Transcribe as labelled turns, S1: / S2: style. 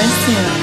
S1: yours too.